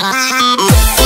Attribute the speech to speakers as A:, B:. A: 빠라. 아, 아, 아.